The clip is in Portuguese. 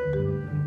Música